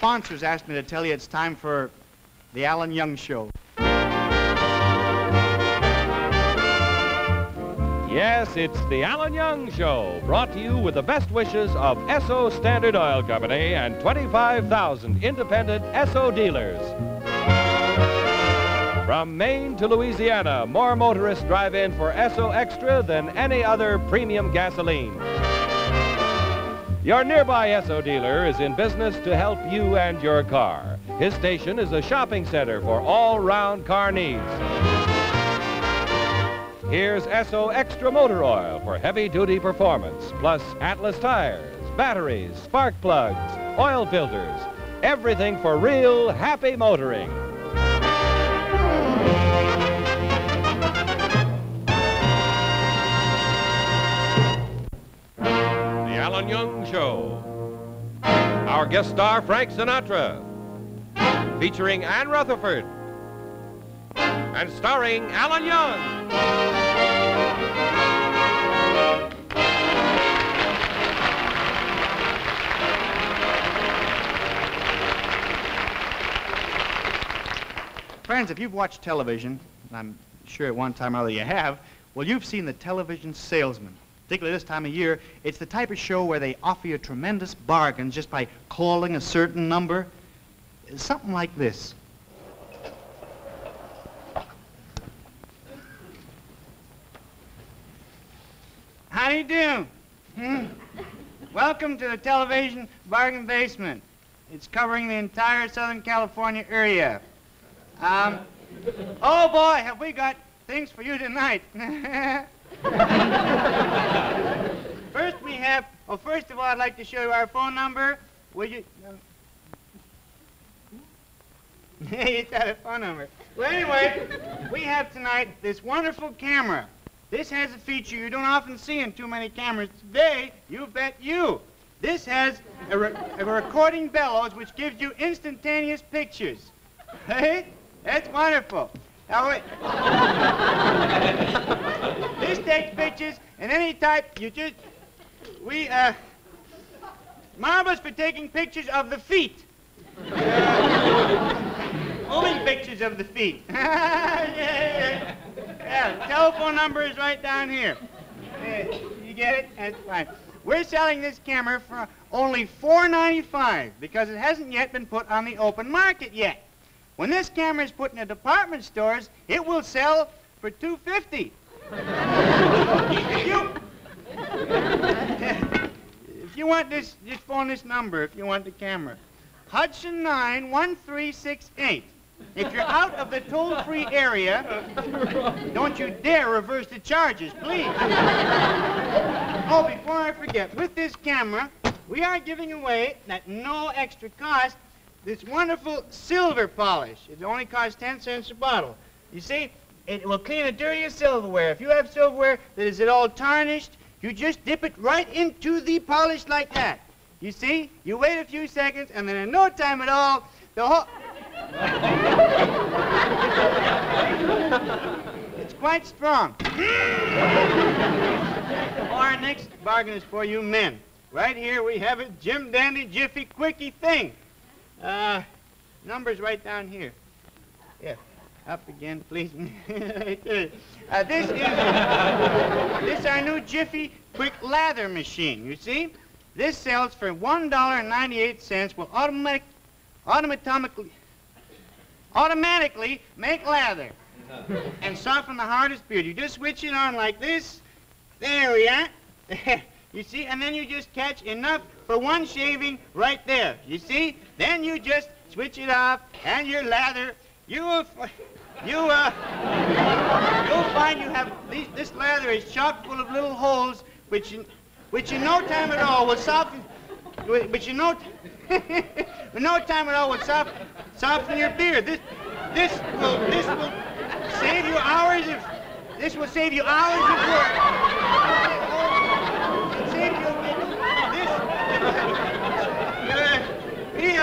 sponsors asked me to tell you it's time for the Alan Young Show. Yes, it's the Alan Young Show, brought to you with the best wishes of Esso Standard Oil Company and 25,000 independent Esso dealers. From Maine to Louisiana, more motorists drive in for Esso Extra than any other premium gasoline. Your nearby Esso dealer is in business to help you and your car. His station is a shopping center for all-round car needs. Here's Esso Extra Motor Oil for heavy-duty performance, plus Atlas tires, batteries, spark plugs, oil filters, everything for real happy motoring. Show. Our guest star, Frank Sinatra. Featuring Ann Rutherford. And starring Alan Young. Friends, if you've watched television, and I'm sure at one time or other you have, well, you've seen the television salesman. Particularly this time of year, it's the type of show where they offer you tremendous bargains just by calling a certain number. Something like this. How do you do? Hmm? Welcome to the television bargain basement. It's covering the entire Southern California area. Um, oh boy, have we got things for you tonight. first we have, well, first of all, I'd like to show you our phone number. Will you? it's got a phone number. Well, anyway, we have tonight this wonderful camera. This has a feature you don't often see in too many cameras today. You bet you. This has a, re a recording bellows which gives you instantaneous pictures. Hey? That's wonderful. Now wait. this takes pictures in any type. You just we uh marvelous for taking pictures of the feet. Uh, moving pictures of the feet. yeah, yeah. yeah, telephone number is right down here. Yeah, you get it? That's fine. We're selling this camera for only $4.95 because it hasn't yet been put on the open market yet. When this camera is put in the department stores, it will sell for two fifty. if you if you want this, just phone this number. If you want the camera, Hudson nine one three six eight. If you're out of the toll-free area, don't you dare reverse the charges, please. oh, before I forget, with this camera, we are giving away, at no extra cost, this wonderful silver polish. It only costs 10 cents a bottle. You see, it will clean the dirtiest silverware. If you have silverware that is at all tarnished, you just dip it right into the polish like that. You see, you wait a few seconds, and then in no time at all, the whole... it's quite strong. Our next bargain is for you men. Right here we have a Jim Dandy Jiffy Quickie thing. Uh, numbers right down here. Yeah, up again, please. right there. Uh, this is this our new Jiffy Quick Lather machine. You see, this sells for one dollar and ninety-eight cents. Will automatic, automatically, automatically make lather and soften the hardest beard. You just switch it on like this. There we are. You see, and then you just catch enough for one shaving right there. You see? Then you just switch it off, and your lather, you will, you uh, you'll find you have these, this lather is chock full of little holes, which, in, which in no time at all will soften, which in no, in no time at all will soften, soften your beard. This, this will, this will save you hours of, this will save you hours of work. Save you this. Uh, With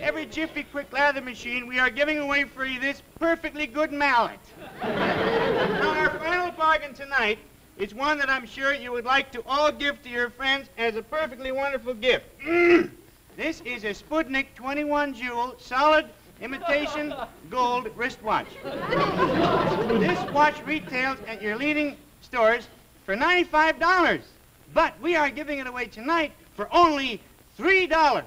every Jiffy Quick Lather machine, we are giving away free this perfectly good mallet. now, our final bargain tonight is one that I'm sure you would like to all give to your friends as a perfectly wonderful gift. Mm. this is a Sputnik 21 jewel solid imitation gold wristwatch. this watch retails at your leading stores for $95, but we are giving it away tonight for only $3.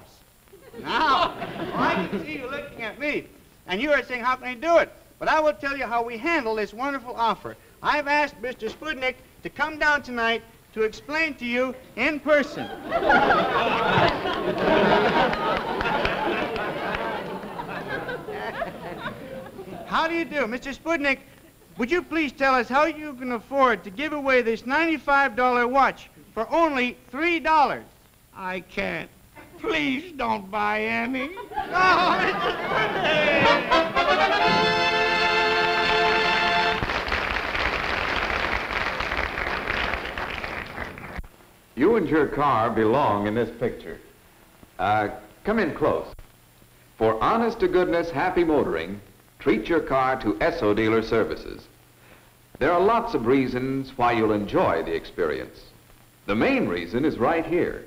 Now, I can see you looking at me, and you are saying, how can I do it? But I will tell you how we handle this wonderful offer. I've asked Mr. Sputnik to come down tonight to explain to you in person. how do you do? Mr. Sputnik, would you please tell us how you can afford to give away this $95 watch for only $3? I can't. Please don't buy any. Oh, Mr. Sputnik! You and your car belong in this picture. Uh, come in close. For honest to goodness happy motoring, treat your car to Esso Dealer Services. There are lots of reasons why you'll enjoy the experience. The main reason is right here.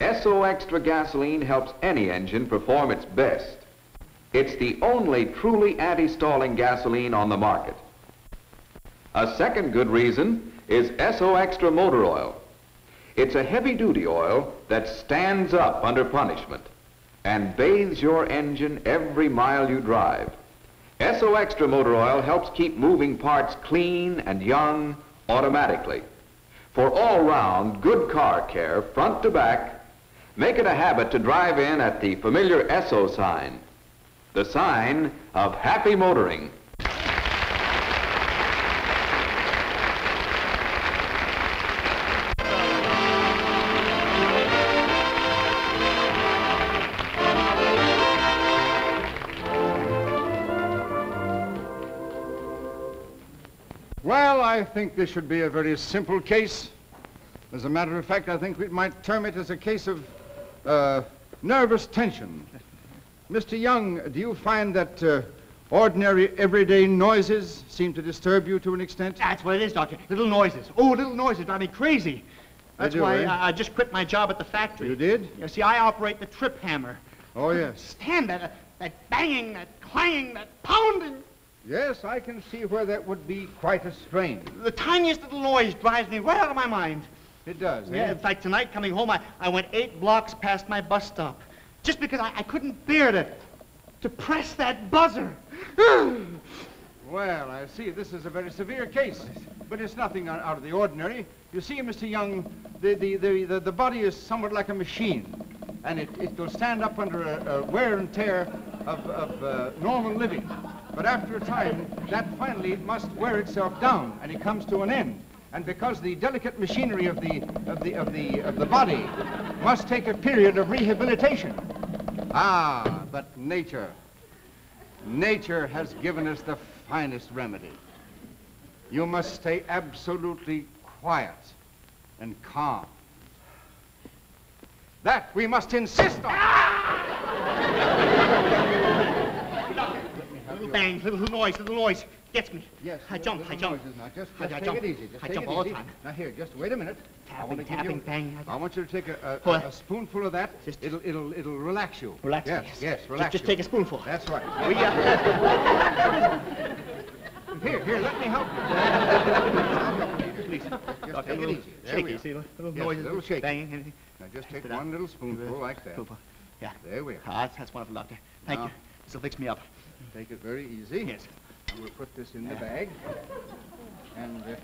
Esso Extra gasoline helps any engine perform its best. It's the only truly anti-stalling gasoline on the market. A second good reason is Esso Extra motor oil. It's a heavy-duty oil that stands up under punishment and bathes your engine every mile you drive. Esso Extra motor oil helps keep moving parts clean and young automatically. For all-round good car care, front to back, make it a habit to drive in at the familiar Esso sign, the sign of happy motoring. Well, I think this should be a very simple case. As a matter of fact, I think we might term it as a case of uh, nervous tension. Mr. Young, do you find that uh, ordinary, everyday noises seem to disturb you to an extent? That's what it is, Doctor. Little noises. Oh, little noises drive me crazy. That's do, why eh? I, I just quit my job at the factory. You did? You see, I operate the trip hammer. Oh, yes. Stand that, uh, that banging, that clanging, that pounding. Yes, I can see where that would be quite a strain. The tiniest little noise drives me right out of my mind. It does, eh? Yeah, in fact, tonight coming home, I, I went eight blocks past my bus stop. Just because I, I couldn't bear to, to press that buzzer. Well, I see. This is a very severe case, but it's nothing out out of the ordinary. You see, Mr. Young, the, the, the, the, the body is somewhat like a machine, and it, it will stand up under a, a wear and tear of, of uh, normal living. But after a time, that finally must wear itself down, and it comes to an end. And because the delicate machinery of the, of the, of the, of the body must take a period of rehabilitation. Ah, but nature, Nature has given us the finest remedy. You must stay absolutely quiet and calm. That we must insist on. Little bang, little, noise, little noise. Gets me. Yes. I jump, I jump. Now, just, I- just I take jump. it easy. Just I jump all the time. Now here, just wait a minute. I Tapping, wanna tapping, you- bang. I want you to take a, a, a, a spoonful of that. Just- it'll, it'll, it'll relax you. Relax Yes, yes. yes, Just- relax just you. take a spoonful. That's right. We, uh, Here, here, let me help you. please. Just Doctor, take a it easy. There shaky, see, little, little Yes, a noises, little shaky. banging, anything. Now just take one little spoonful like that. Yeah. There we are. Ah, that's, wonderful, Doctor. Thank Now. you. This'll fix me up. Take it very easy. Yes. And we'll put this in the bag. And uh,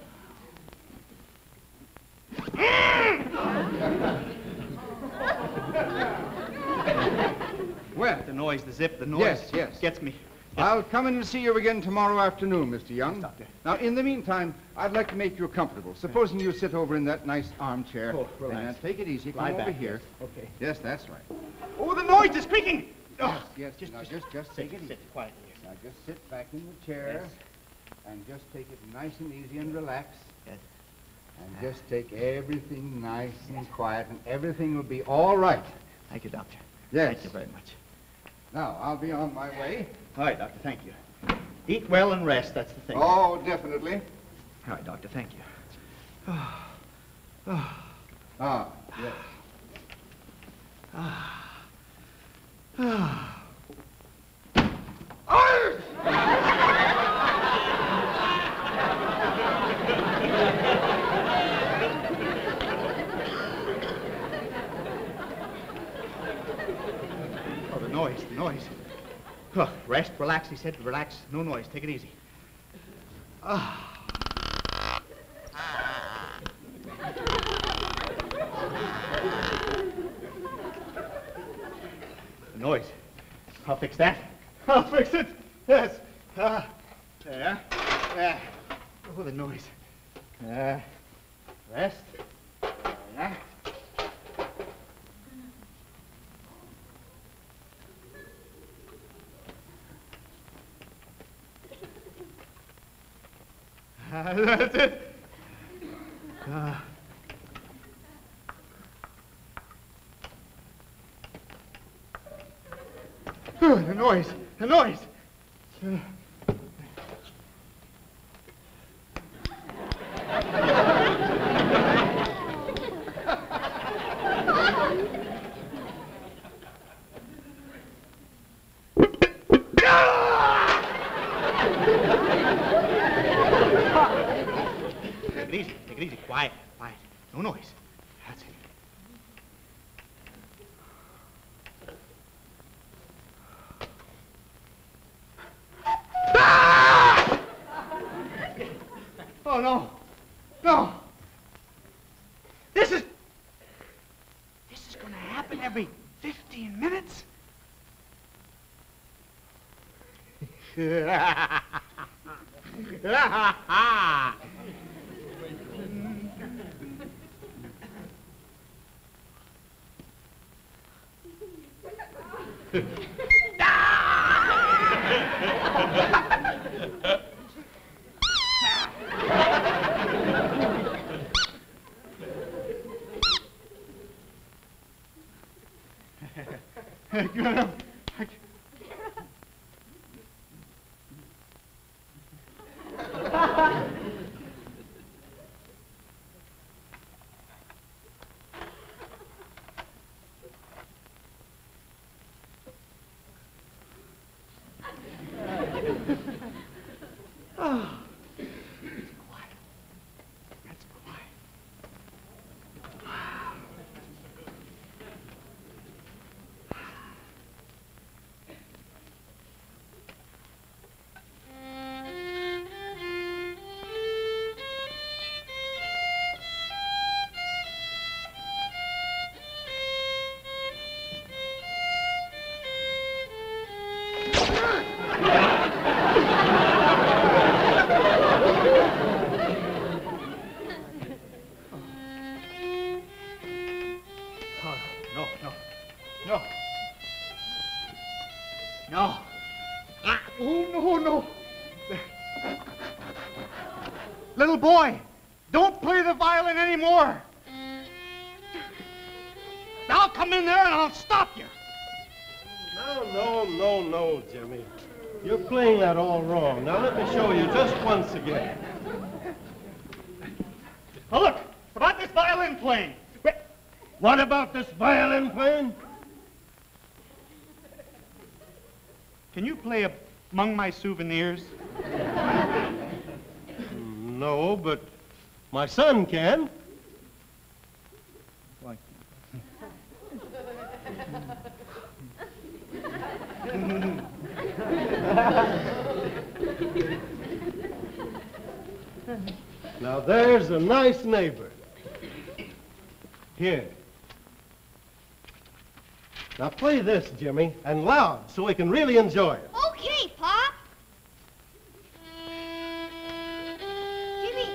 well, The noise, the zip, the noise. Yes, yes. Gets me. I'll come in and see you again tomorrow afternoon, Mr. Young. Doctor. Now, in the meantime, I'd like to make you comfortable. Supposing you sit over in that nice armchair. Oh, relax. And uh, take it easy. Come Lie over back, here. Okay. Yes, that's right. Oh, the noise is creaking. Oh, Yes, just, now just, just, just take it easy. sit quietly. Now just sit back in the chair Yes. and just take it nice and easy and relax. Yes. And just take everything nice and quiet and everything will be all right. Thank you, Doctor. Yes. Thank you very much. Now, I'll be on my way. All right, Doctor, thank you. Eat well and rest, that's the thing. Oh, definitely. All right, Doctor, thank you. Ah, yes. Oh, the noise, the noise. Look, rest, relax, he said. Relax, no noise, take it easy. Ah. Noise. I'll fix that. I'll fix it. Yes. Ah. There. There. Oh, the noise. There. Rest. There. That's it. Whew, the noise, the noise. Uh, Get Now look, what about this violin playing. Wait, What about this violin playing? Can you play among my souvenirs? No, but my son can. Why? Now there's a nice neighbor. Here. Now play this, Jimmy, and loud so we can really enjoy it. Okay, Pop. Jimmy,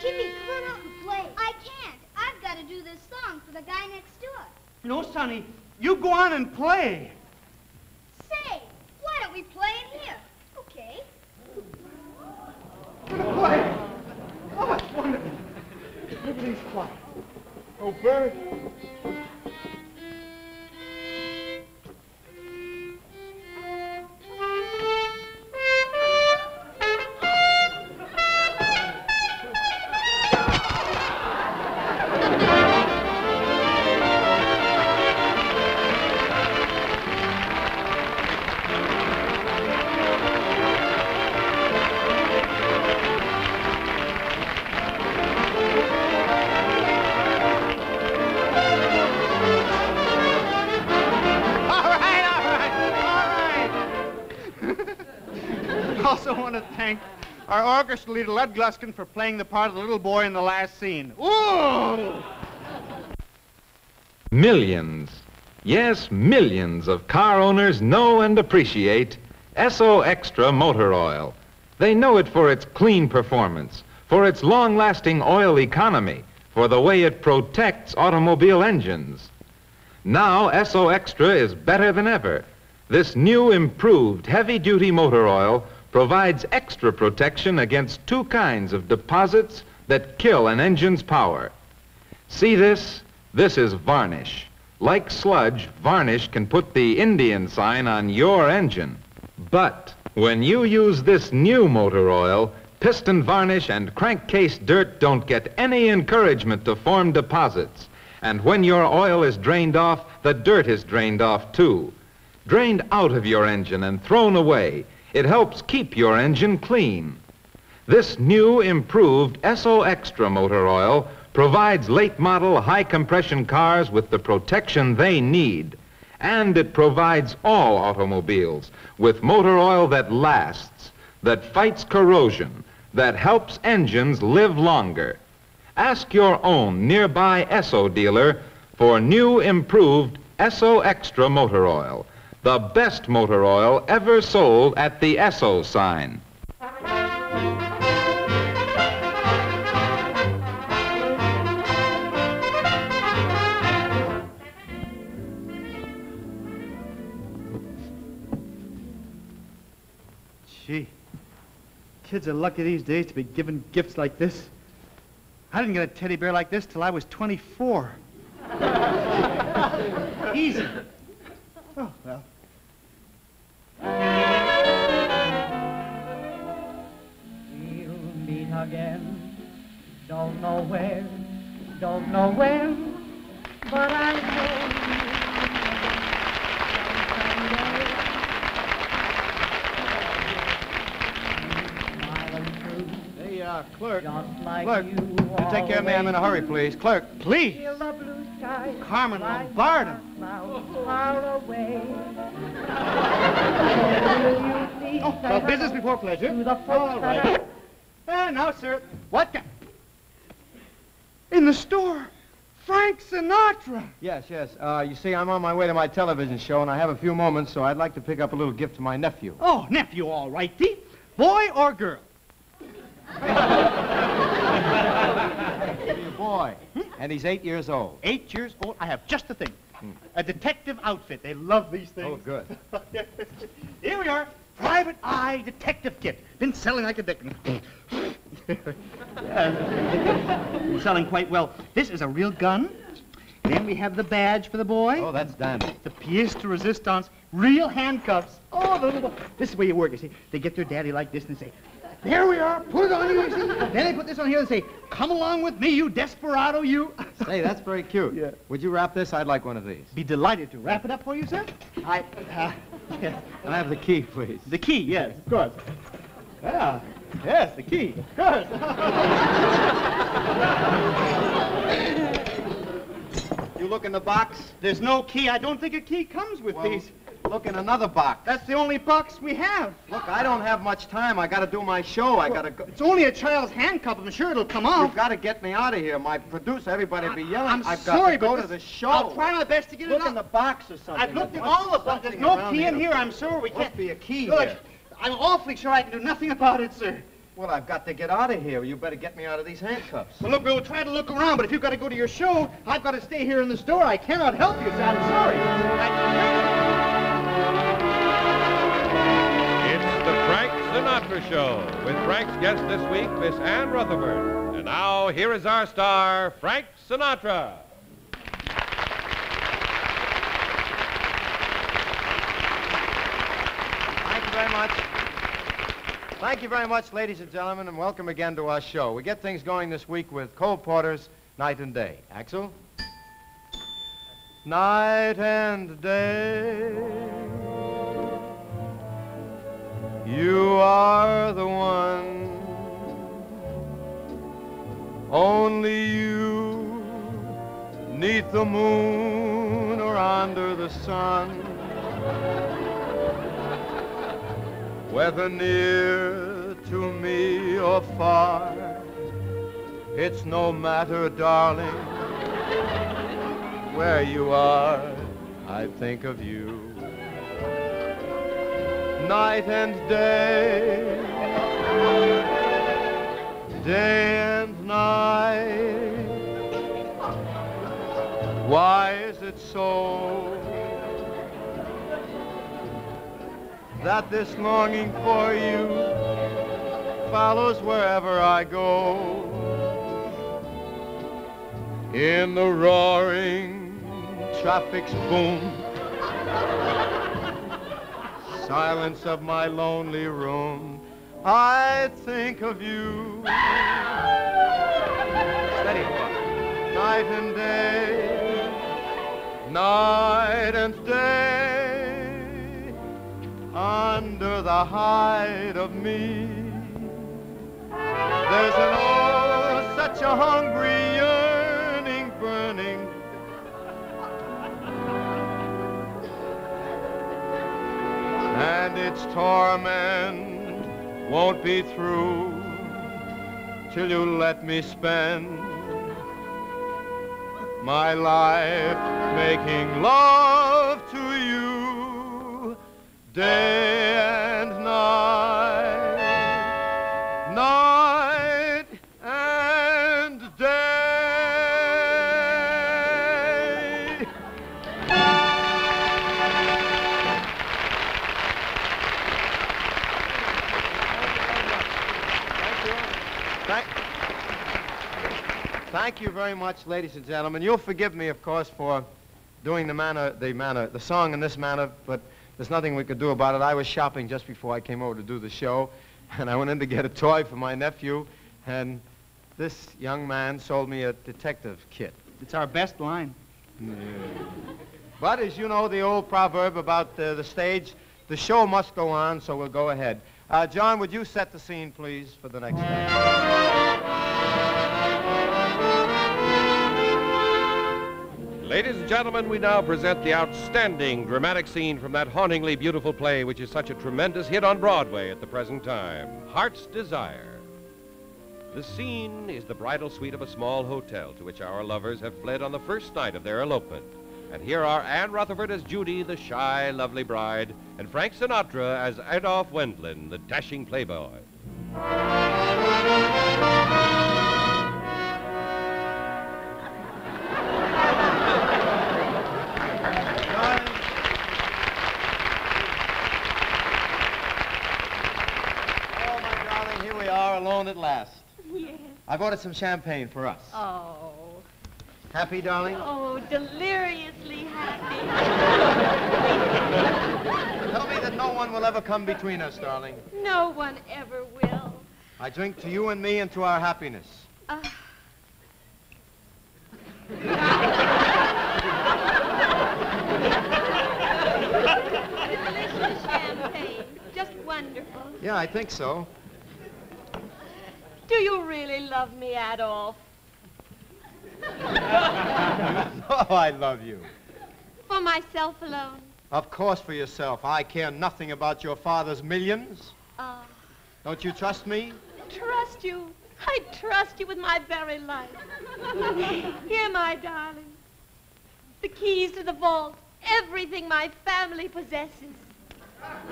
Jimmy, come on out and play. I can't. I've got to do this song for the guy next door. No, Sonny, you go on and play. Say, why don't we play it here? Okay. Play. Oh, that's wonderful. Everything's quiet. Oh, orchestra leader, Lud Gluskin, for playing the part of the little boy in the last scene. Ooh! Millions, yes, millions of car owners know and appreciate Esso Extra motor oil. They know it for its clean performance, for its long-lasting oil economy, for the way it protects automobile engines. Now, Esso Extra is better than ever. This new improved heavy-duty motor oil provides extra protection against two kinds of deposits that kill an engine's power. See this? This is varnish. Like sludge, varnish can put the Indian sign on your engine. But when you use this new motor oil, piston varnish and crankcase dirt don't get any encouragement to form deposits. And when your oil is drained off, the dirt is drained off too. Drained out of your engine and thrown away, it helps keep your engine clean. This new improved Esso Extra motor oil provides late model high compression cars with the protection they need. And it provides all automobiles with motor oil that lasts, that fights corrosion, that helps engines live longer. Ask your own nearby Esso dealer for new improved Esso Extra motor oil, the best motor oil ever sold at the Esso sign. Gee, kids are lucky these days to be given gifts like this. I didn't get a teddy bear like this till I was 24. Easy. Oh, well. We'll meet again. Don't know where, don't know when, but I know Hey, uh, clerk. Just like Clerk, take care of me. I'm in a hurry, please. Clerk. Please. Carmen Lombardo. far away. Oh, well, business before pleasure. To the All folks that right. Ah, now, sir. What? ca- In the store. Frank Sinatra. Yes, yes. Uh, you see, I'm on my way to my television show, and I have a few moments, so I'd like to pick up a little gift for my nephew. Oh, nephew, all righty. Boy or girl? Be a boy, and he's eight years old. Eight years old. I have just the thing. Hmm. A detective outfit. They love these things. Oh, good. Here we are. Private Eye Detective Kit. Been selling like a dick. Selling quite well. This is a real gun. Then we have the badge for the boy. Oh, that's dandy. The pièce de resistance. Real handcuffs. Oh, the little... This is where you work, you see. They get their daddy like this and say, there we are, put it on you, you see. Then they put this on here and say, come along with me, you desperado, you. Say, that's very cute. Yeah. Would you wrap this? I'd like one of these. Be delighted to wrap it up for you, sir. I, uh, yes. And I have the key, please. The key, yes, of course. Yeah, yes, the key, of course. You look in the box. There's no key. I don't think a key comes with Well, these. Look in another box. That's the only box we have. Look, I don't have much time. I got to do my show. I got to go. It's only a child's handcuff. I'm sure it'll come off. You've got to get me out of here. My producer, everybody will be yelling. I'm I've got sorry, to go to the show. I'll try my best to get Look it in the box or something. I've looked in all of them. There's no key in here. I'm sure we Must can't. be a key Look, here. I'm awfully sure I can do nothing about it, sir. Well, I've got to get out of here. You better get me out of these handcuffs. Well, look, we'll try to look around, but if you've got to go to your show, I've got to stay here in the store. I cannot help you, sir. I'm sorry. I- Show with Frank's guest this week, Miss Ann Rutherford. And now, here is our star, Frank Sinatra. Thank you very much. Thank you very much, ladies and gentlemen, and welcome again to our show. We get things going this week with Cole Porter's Night and Day. Axel? Night and day, you are the one, only you, neath the moon or under the sun. Whether near to me or far, it's no matter, darling, where you are, I think of you. Night and day, day and night. Why is it so that this longing for you follows wherever I go? In the roaring traffic's boom, silence of my lonely room, I think of you. Steady. Night and day, night and day, under the hide of me. There's an oh, such a hungry yearning burning. And its torment won't be through till you let me spend my life making love to you day thank you very much, ladies and gentlemen. You'll forgive me, of course, for doing the manner, the manner, the song in this manner, but there's nothing we could do about it. I was shopping just before I came over to do the show, and I went in to get a toy for my nephew, and this young man sold me a detective kit. It's our best line. But as you know, the old proverb about uh, the stage, the show must go on, so we'll go ahead. Uh, John, would you set the scene, please, for the next act? Ladies and gentlemen, we now present the outstanding dramatic scene from that hauntingly beautiful play, which is such a tremendous hit on Broadway at the present time Heart's Desire. The scene is the bridal suite of a small hotel to which our lovers have fled on the first night of their elopement. And here are Ann Rutherford as Judy, the shy, lovely bride, and Frank Sinatra as Adolph Wendlin, the dashing playboy. I've ordered some champagne for us. Oh. Happy, darling? Oh, deliriously happy. Tell me that no one will ever come between us, darling. No one ever will. I drink to you and me and to our happiness. Uh, delicious champagne. Just wonderful. Yeah, I think so. Do you really love me, Adolf? oh, I love you. For myself alone? Of course for yourself. I care nothing about your father's millions. Ah, Don't you trust me? trust you. I trust you with my very life. Here, my darling. The keys to the vault. Everything my family possesses.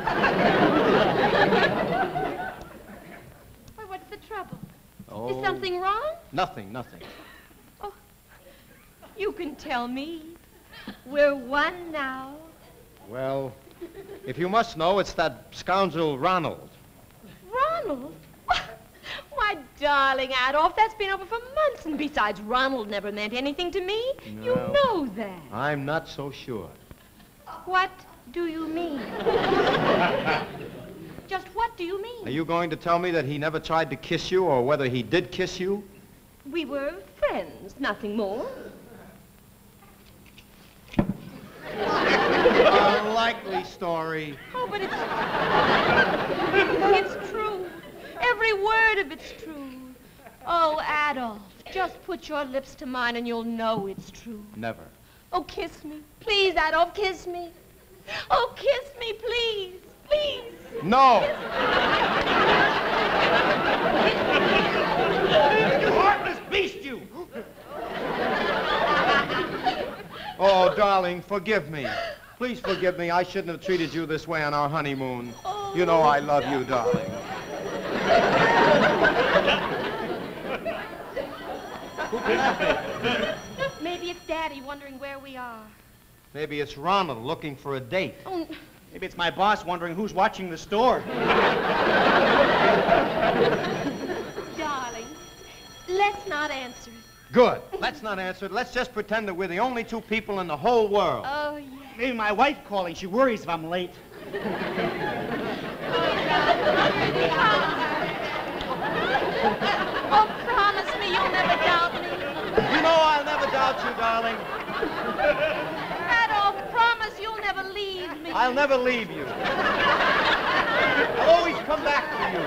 Why, what's the trouble? Oh. Is something wrong? Nothing, nothing. Oh, you can tell me. We're one now. Well, if you must know, it's that scoundrel Ronald. Ronald? Why, darling Adolf, that's been over for months, and besides, Ronald never meant anything to me. You know that. I'm not so sure. What do you mean? Just what do you mean? Are you going to tell me that he never tried to kiss you or whether he did kiss you? We were friends, nothing more. A likely story. Oh, but it's... it's true. Every word of it's true. Oh, Adolf, just put your lips to mine and you'll know it's true. Never. Oh, kiss me. Please, Adolf, kiss me. Oh, kiss me, please. Please. No. You heartless beast, you! Oh, darling, forgive me. Please forgive me. I shouldn't have treated you this way on our honeymoon. You know I love you, darling. Maybe it's Daddy wondering where we are. Maybe it's Ronald looking for a date. Oh, Maybe it's my boss wondering who's watching the store. darling, let's not answer it. Good. Let's not answer it. Let's just pretend that we're the only two people in the whole world. Oh, yeah. Maybe my wife calling. She worries if I'm late. Oh, promise me you'll never doubt me. You know I'll never doubt you, darling. Adolf, promise you'll never leave me. I'll never leave you. I'll always come back to you.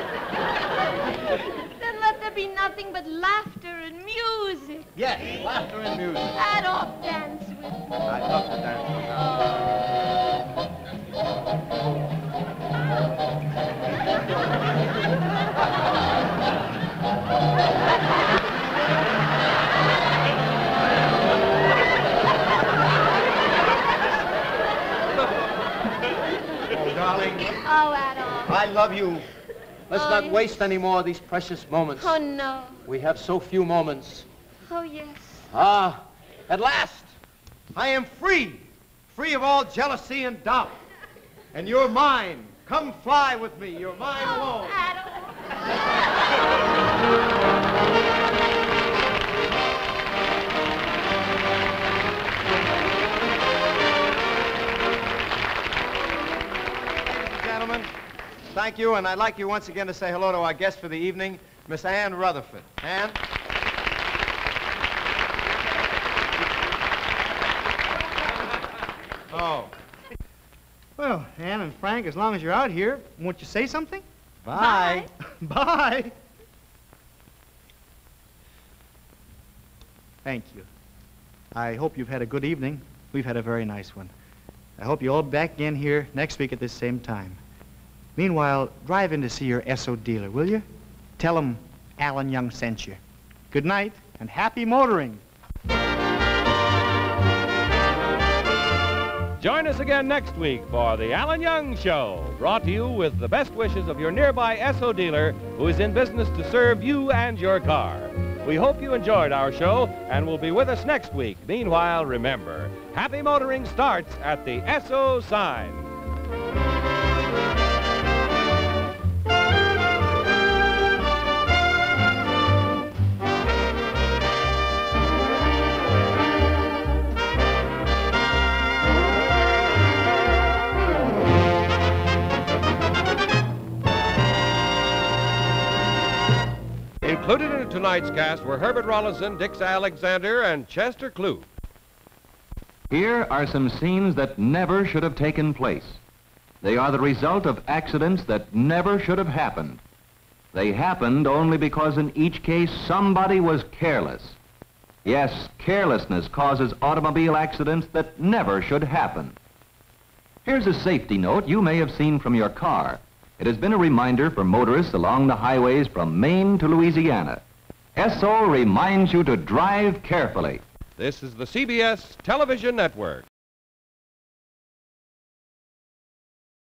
Then let there be nothing but laughter and music. Yes, laughter and music. Adolf, dance with me. I'd love to dance with you. Love you. Let's Oh, not yes. waste any more of these precious moments. Oh, no. We have so few moments. Oh, yes. Ah, at last, I am free, free of all jealousy and doubt. And you're mine. Come fly with me. You're mine Oh, alone. thank you, and I'd like you once again to say hello to our guest for the evening, Miss Ann Rutherford. Ann? Oh. Well, Ann and Frank, as long as you're out here, won't you say something? Bye. Bye. Thank you. I hope you've had a good evening. We've had a very nice one. I hope you all back again here next week at this same time. Meanwhile, drive in to see your Esso dealer, will you? Tell him Alan Young sent you. Good night and happy motoring. Join us again next week for the Alan Young Show, brought to you with the best wishes of your nearby Esso dealer who is in business to serve you and your car. We hope you enjoyed our show and will be with us next week. Meanwhile, remember, happy motoring starts at the Esso sign. Tonight's cast were Herbert Rawlinson, Dix Alexander, and Chester Clute. Here are some scenes that never should have taken place. They are the result of accidents that never should have happened. They happened only because in each case somebody was careless. Yes, carelessness causes automobile accidents that never should happen. Here's a safety note you may have seen from your car. It has been a reminder for motorists along the highways from Maine to Louisiana. Esso reminds you to drive carefully. This is the CBS Television Network.